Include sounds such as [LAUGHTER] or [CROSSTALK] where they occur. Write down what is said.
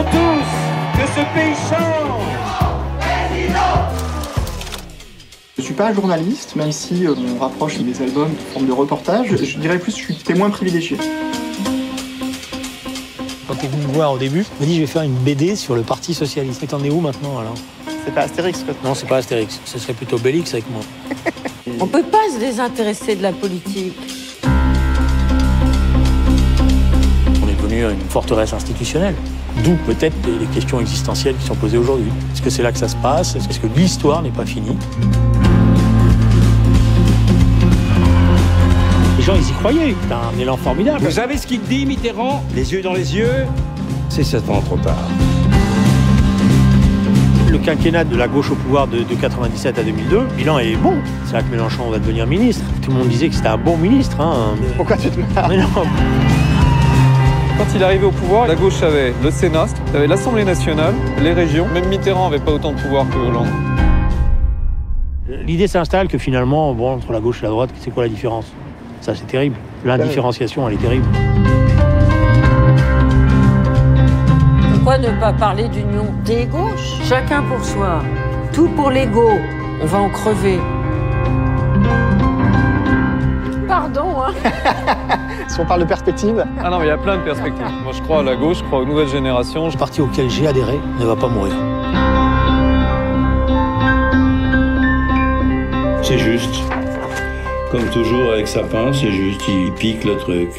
voulons tous que ce pays change. Je suis pas un journaliste, même si euh, on rapproche des albums de forme de reportage. Je dirais plus que je suis témoin privilégié. Quand tu es venu me voir au début, il m'a dit je vais faire une BD sur le Parti Socialiste. Mais t'en es où maintenant alors? C'est pas Astérix, quoi. Non, c'est pas Astérix. Ce serait plutôt Bélix avec moi. [LAUGHS] On peut pas se désintéresser de la politique. Devenu une forteresse institutionnelle. D'où peut-être les questions existentielles qui sont posées aujourd'hui. Est-ce que c'est là que ça se passe? Est-ce que l'histoire n'est pas finie? Les gens, ils y croyaient. T'as un élan formidable. Vous savez ce qu'il dit, Mitterrand? Les yeux dans les yeux C'est certainement trop tard. Le quinquennat de la gauche au pouvoir de, de 97 à 2002, le bilan est bon. C'est là que Mélenchon va devenir ministre. Tout le monde disait que c'était un bon ministre. Hein. Pourquoi tu te marres Mais non, [LAUGHS] Quand il est arrivé au pouvoir, la gauche avait le Sénat, avait l'Assemblée nationale, les régions. Même Mitterrand n'avait pas autant de pouvoir que Hollande. L'idée s'installe que finalement, bon, entre la gauche et la droite, c'est quoi la différence? Ça, c'est terrible. L'indifférenciation, elle est terrible. Pourquoi ne pas parler d'union des gauches? Chacun pour soi. Tout pour l'ego. On va en crever. Pardon, hein [LAUGHS] Si on parle de perspective, Ah non, mais il y a plein de perspectives. Moi, je crois à la gauche, je crois aux nouvelles générations. Le parti auquel j'ai adhéré ne va pas mourir. C'est juste. Comme toujours avec Sapin, c'est juste, il pique le truc.